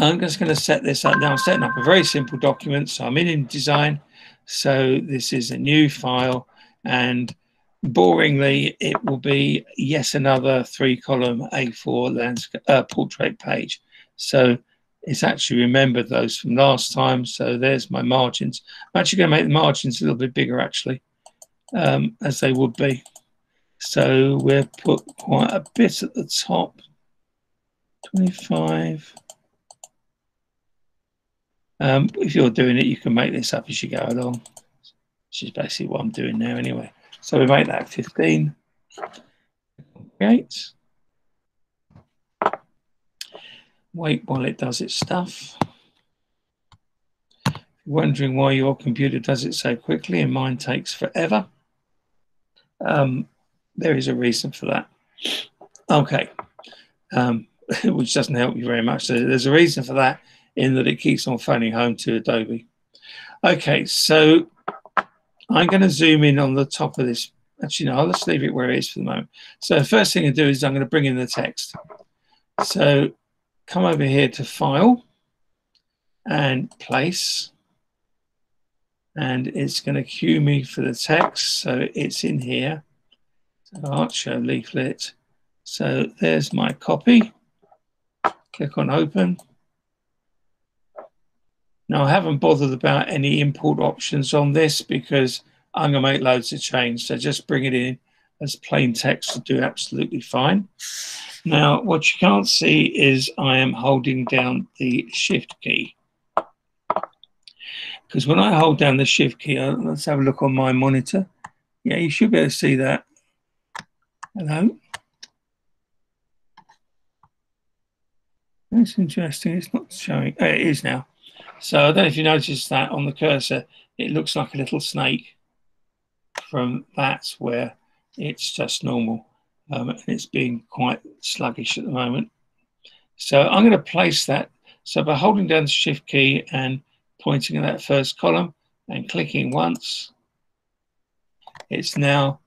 I'm just going to set this up now. I'm setting up a very simple document. So I'm in InDesign. So this is a new file and boringly, it will be yes, another three column A4 landscape, uh, portrait page. So it's actually remembered those from last time. So there's my margins. I'm actually going to make the margins a little bit bigger actually, um, as they would be. So we'll put quite a bit at the top, 25. Um, if you're doing it, you can make this up as you go along, which is basically what I'm doing now anyway. So we make that 15. Create. Wait while it does its stuff. wondering why your computer does it so quickly and mine takes forever, um, there is a reason for that. Okay, um, which doesn't help you very much. So there's a reason for that in that it keeps on phoning home to Adobe. Okay, so I'm going to zoom in on the top of this. Actually, no, let's leave it where it is for the moment. So the first thing to do is I'm going to bring in the text. So come over here to File and Place. And it's going to cue me for the text. So it's in here. So Archer leaflet. So there's my copy. Click on Open. Now I haven't bothered about any import options on this because I'm going to make loads of change. So just bring it in as plain text to do absolutely fine. Now what you can't see is I am holding down the shift key. Because when I hold down the shift key, uh, let's have a look on my monitor. Yeah, you should be able to see that. Hello. That's interesting. It's not showing. Oh, it is now. So I don't know if you noticed that on the cursor, it looks like a little snake from that where it's just normal. Um, and it's being quite sluggish at the moment. So I'm going to place that. So by holding down the shift key and pointing at that first column and clicking once, it's now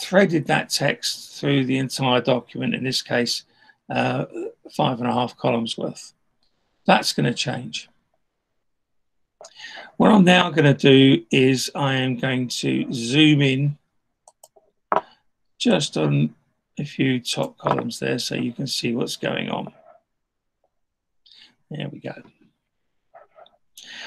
threaded that text through the entire document, in this case, uh, five and a half columns worth. That's going to change. What I'm now going to do is I am going to zoom in just on a few top columns there so you can see what's going on. There we go.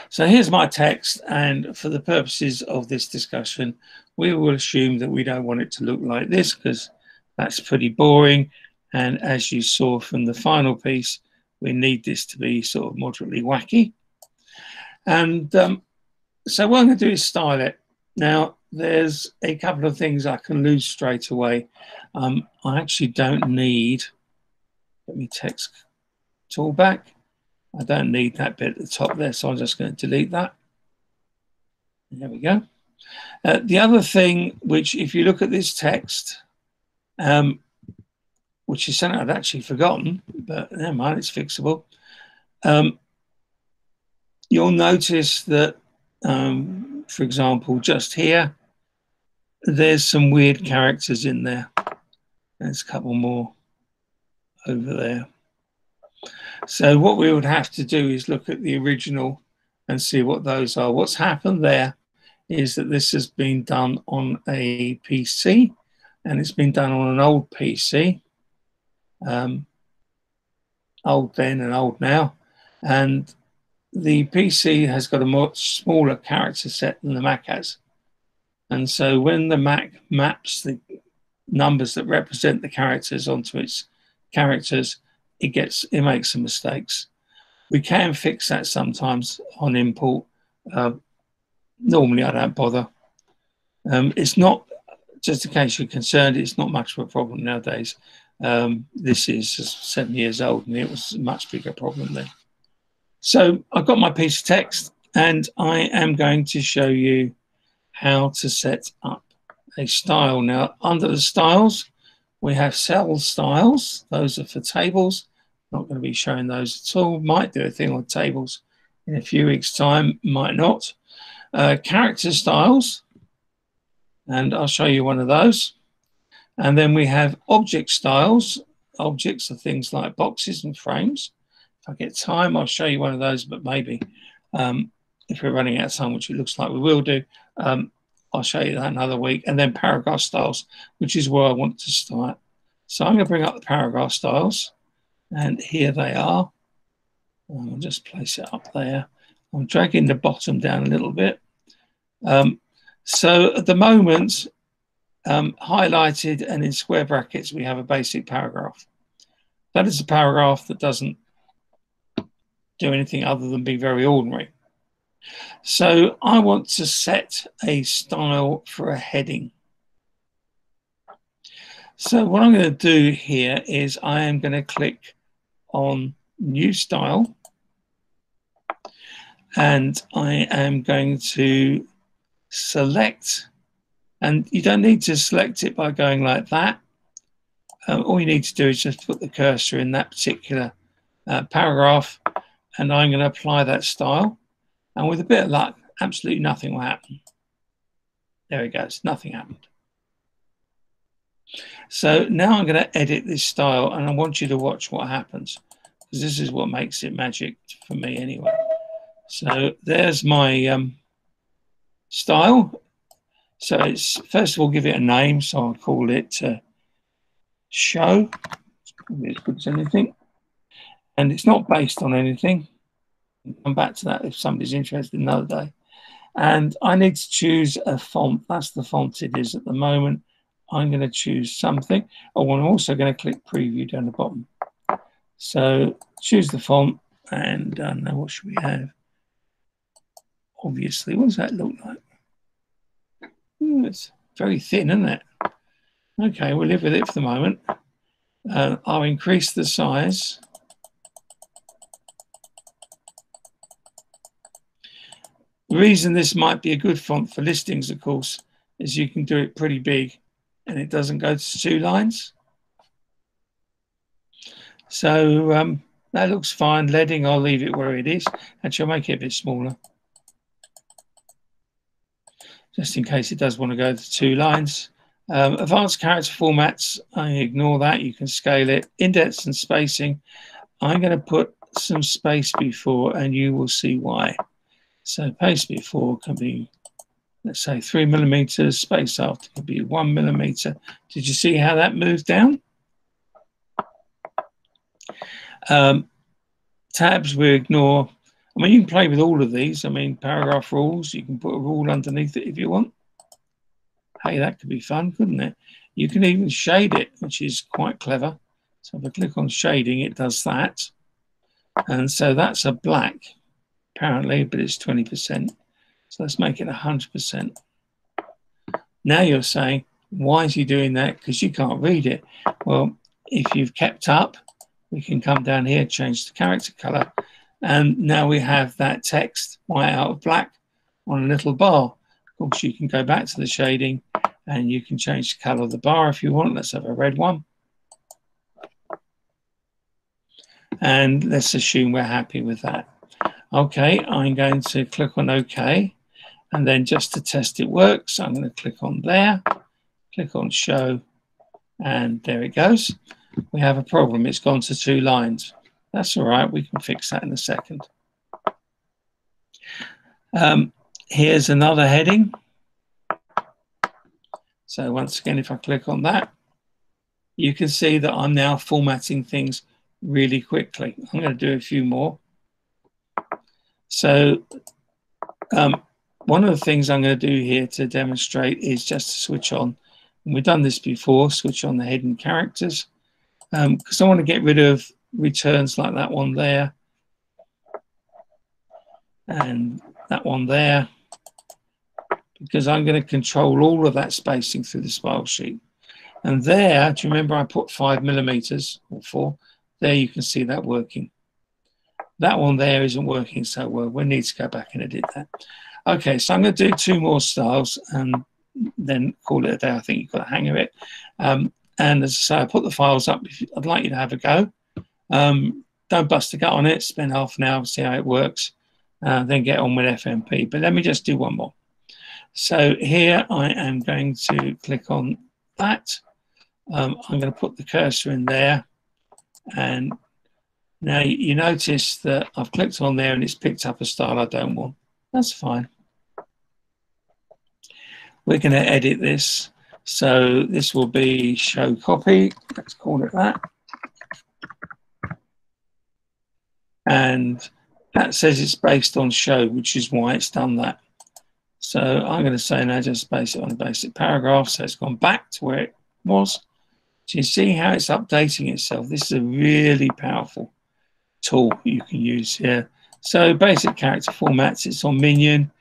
So here's my text, and for the purposes of this discussion, we will assume that we don't want it to look like this because that's pretty boring. And as you saw from the final piece, we need this to be sort of moderately wacky. And um, so what I'm going to do is style it. Now, there's a couple of things I can lose straight away. Um, I actually don't need, let me text tool back. I don't need that bit at the top there, so I'm just going to delete that. There we go. Uh, the other thing, which if you look at this text, um, which is something I'd actually forgotten, but never mind, it's fixable. Um, you'll notice that, um, for example, just here, there's some weird characters in there. There's a couple more over there. So what we would have to do is look at the original and see what those are. What's happened there is that this has been done on a PC and it's been done on an old PC, um, old then and old now. And the PC has got a much smaller character set than the Mac has. And so when the Mac maps the numbers that represent the characters onto its characters, it gets it makes some mistakes. We can fix that sometimes on import. Uh, normally, I don't bother. Um, it's not just in case you're concerned. It's not much of a problem nowadays. Um, this is seven years old, and it was a much bigger problem then. So I've got my piece of text, and I am going to show you how to set up a style. Now, under the styles, we have cell styles. Those are for tables. Not going to be showing those at all. Might do a thing on tables in a few weeks' time, might not. Uh, character styles, and I'll show you one of those. And then we have object styles. Objects are things like boxes and frames. If I get time, I'll show you one of those, but maybe um, if we're running out of time, which it looks like we will do, um, I'll show you that another week. And then paragraph styles, which is where I want to start. So I'm going to bring up the paragraph styles, and here they are. I'll just place it up there. I'm dragging the bottom down a little bit. Um, so at the moment, um, highlighted and in square brackets, we have a basic paragraph. That is a paragraph that doesn't do anything other than be very ordinary. So I want to set a style for a heading. So what I'm going to do here is I am going to click on new style and I am going to select and you don't need to select it by going like that. Um, all you need to do is just put the cursor in that particular uh, paragraph and I'm going to apply that style. And with a bit of luck, absolutely nothing will happen. There it goes, nothing happened. So now I'm going to edit this style and I want you to watch what happens because this is what makes it magic for me anyway. So there's my um, style. So it's first of all give it a name. So I'll call it uh, show. As good as anything. And it's not based on anything. Come back to that if somebody's interested another day. And I need to choose a font. That's the font it is at the moment. I'm going to choose something. Oh, I'm also going to click preview down the bottom. So choose the font and uh, now what should we have? Obviously, what does that look like? Ooh, it's very thin, isn't it? Okay, we'll live with it for the moment. Uh, I'll increase the size. The reason this might be a good font for listings, of course, is you can do it pretty big and it doesn't go to two lines. So um, that looks fine. Leading, I'll leave it where it is. Actually, I'll make it a bit smaller. Just in case it does want to go to two lines. Um, advanced character formats, I ignore that. You can scale it. Indents and spacing, I'm going to put some space before and you will see why. So space before can be let's say three millimeters, space after could be one millimeter. Did you see how that moved down? Um, tabs we ignore. I mean, you can play with all of these. I mean, paragraph rules, you can put a rule underneath it if you want. Hey, that could be fun, couldn't it? You can even shade it, which is quite clever. So if I click on shading, it does that. And so that's a black, apparently, but it's 20%. So let's make it 100%. Now you're saying, why is he doing that? Because you can't read it. Well, if you've kept up, we can come down here, change the character color, and now we have that text white out of black on a little bar. Of course, you can go back to the shading and you can change the color of the bar if you want. Let's have a red one. And let's assume we're happy with that. Okay, I'm going to click on OK. And then just to test it works, I'm going to click on there, click on show, and there it goes. We have a problem. It's gone to two lines. That's all right. We can fix that in a second. Um, here's another heading. So once again, if I click on that, you can see that I'm now formatting things really quickly. I'm going to do a few more. So um, one of the things I'm going to do here to demonstrate is just to switch on, and we've done this before, switch on the hidden characters, because um, I want to get rid of returns like that one there, and that one there, because I'm going to control all of that spacing through the style sheet. And there, do you remember I put five millimeters or four? There you can see that working. That one there isn't working so well. We need to go back and edit that. Okay, so I'm going to do two more styles and then call it a day. I think you've got a hang of it. Um, and as I say, I put the files up. I'd like you to have a go. Um, don't bust a gut on it. Spend half an hour, see how it works. Uh, then get on with FMP. But let me just do one more. So here I am going to click on that. Um, I'm going to put the cursor in there and Now you notice that I've clicked on there and it's picked up a style I don't want. That's fine. We're going to edit this. So this will be show copy. Let's call it that. And that says it's based on show, which is why it's done that. So I'm going to say now just base it on a basic paragraph. So it's gone back to where it was. So you see how it's updating itself. This is a really powerful tool you can use here. So basic character formats, it's on Minion.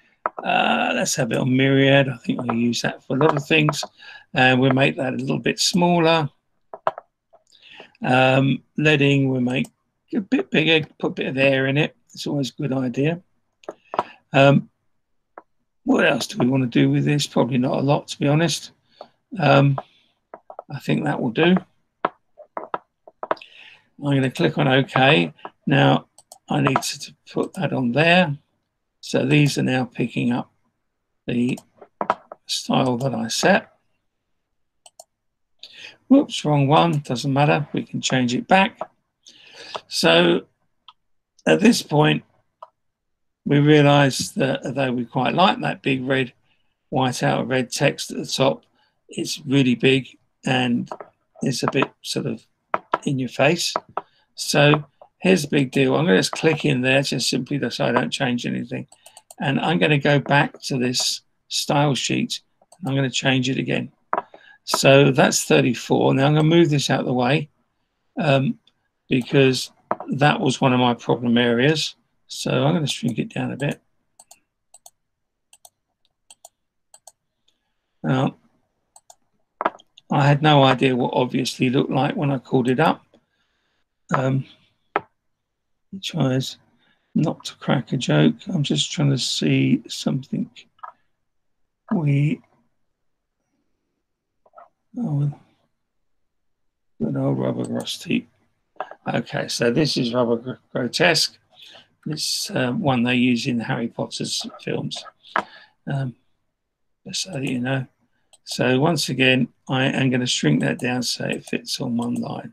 Uh, let's have it on Myriad. I think I'll use that for a lot of things. And we'll make that a little bit smaller. Um, leading, we'll make a bit bigger, put a bit of air in it. It's always a good idea. Um, what else do we want to do with this? Probably not a lot, to be honest. Um, I think that will do. I'm going to click on OK. Now, I need to put that on there. So these are now picking up the style that I set. Whoops, wrong one, doesn't matter. We can change it back. So at this point, we realize that although we quite like that big red, white out red text at the top, it's really big and it's a bit sort of in your face. So here's the big deal. I'm going to just click in there just simply so I don't change anything. And I'm going to go back to this style sheet. And I'm going to change it again. So that's 34. Now I'm going to move this out of the way um, because that was one of my problem areas. So I'm going to shrink it down a bit. Now, I had no idea what obviously looked like when I called it up. Um, tries not to crack a joke. I'm just trying to see something. We oh, good old rubber rusty. Okay, so this is rubber grotesque. This um, one they use in Harry Potter's films. Um, just so you know. So once again, I am going to shrink that down so it fits on one line.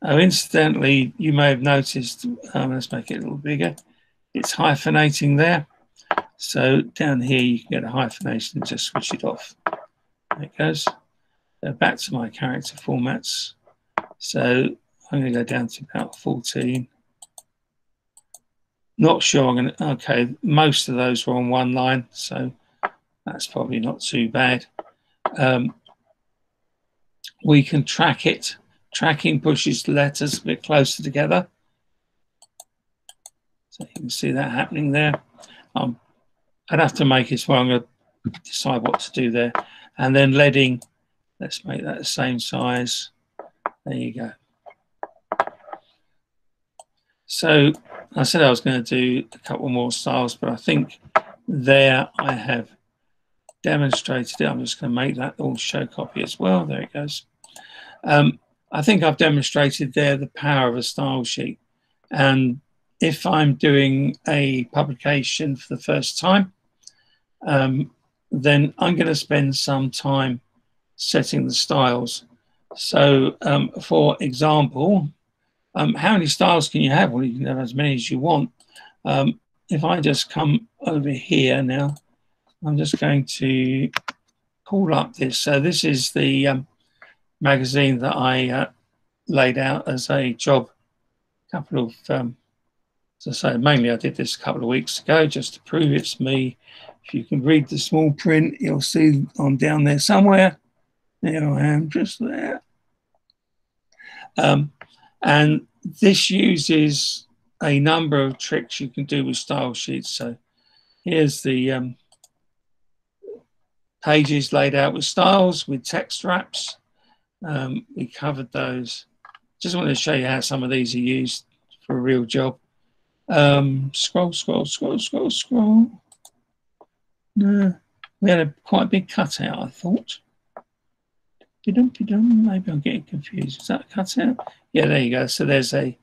Oh, incidentally, you may have noticed, um, let's make it a little bigger, it's hyphenating there. So down here, you can get a hyphenation and just switch it off. There it goes. Back to my character formats. So I'm going to go down to about 14. Not sure I'm going to, okay, most of those were on one line, so that's probably not too bad. Um, we can track it Tracking pushes the letters a bit closer together. So you can see that happening there. Um, I'd have to make it so I'm going to decide what to do there. And then leading, let's make that the same size. There you go. So I said I was going to do a couple more styles, but I think there I have demonstrated it. I'm just going to make that all show copy as well. There it goes. Um, I think I've demonstrated there the power of a style sheet. And if I'm doing a publication for the first time, um, then I'm going to spend some time setting the styles. So, um, for example, um, how many styles can you have? Well, you can have as many as you want. Um, if I just come over here now, I'm just going to pull up this. So this is the um, magazine that I uh, laid out as a job. A couple of, um, as I say, mainly I did this a couple of weeks ago just to prove it's me. If you can read the small print, you'll see I'm down there somewhere. There I am, just there. Um, and this uses a number of tricks you can do with style sheets. So here's the um, pages laid out with styles, with text wraps. Um, we covered those. Just wanted to show you how some of these are used for a real job. Um, scroll, scroll, scroll, scroll, scroll. No, we had a quite big cutout, I thought. Maybe I'm getting confused. Is that a cutout? Yeah, there you go. So there's a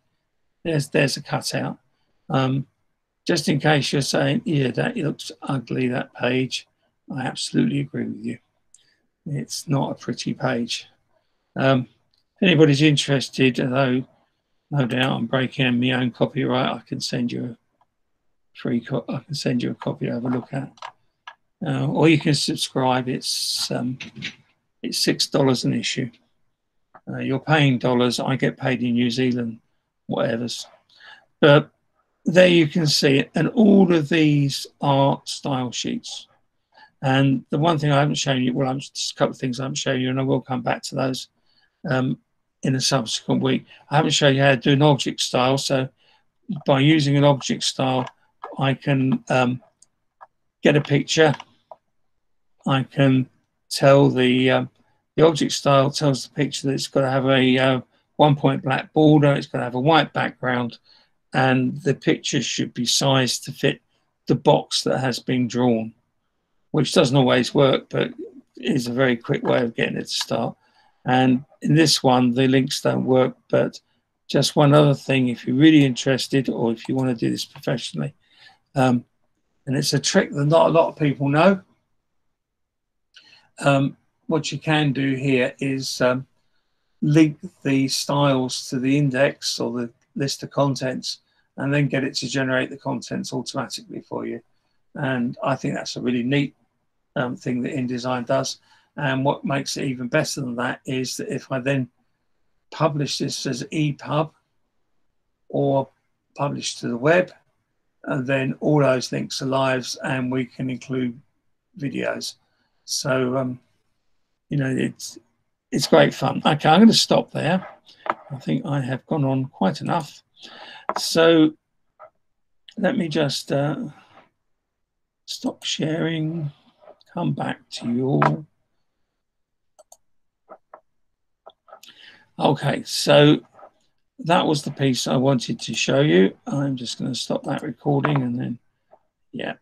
there's there's a cutout. Um, just in case you're saying, yeah, that looks ugly, that page. I absolutely agree with you. it's not a pretty page. Um, if anybody's interested, though, no doubt I'm breaking my own copyright, I can send you a free I can send you a copy to have a look at. Uh, or you can subscribe. It's um, it's six dollars an issue. Uh, you're paying dollars. I get paid in New Zealand, whatever's. But there you can see it, and all of these are style sheets. And the one thing I haven't shown you, well, I'm just a couple of things I haven't shown you, and I will come back to those um, in a subsequent week. I haven't shown you how to do an object style. So by using an object style, I can um, get a picture. I can tell the um, the object style tells the picture that it's got to have a uh, one point black border, it's got to have a white background, and the picture should be sized to fit the box that has been drawn, which doesn't always work, but is a very quick way of getting it to start. And in this one, the links don't work, but just one other thing, if you're really interested or if you want to do this professionally, um, and it's a trick that not a lot of people know. Um, what you can do here is um, link the styles to the index or the list of contents and then get it to generate the contents automatically for you. And I think that's a really neat um, thing that InDesign does. And what makes it even better than that is that if I then publish this as EPUB or publish to the web, and then all those links are lives and we can include videos. So, um, you know, it's, it's great fun. Okay, I'm going to stop there. I think I have gone on quite enough. So let me just uh, stop sharing, come back to you all. Okay, so that was the piece I wanted to show you. I'm just going to stop that recording and then, yeah,